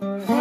Mm-hmm.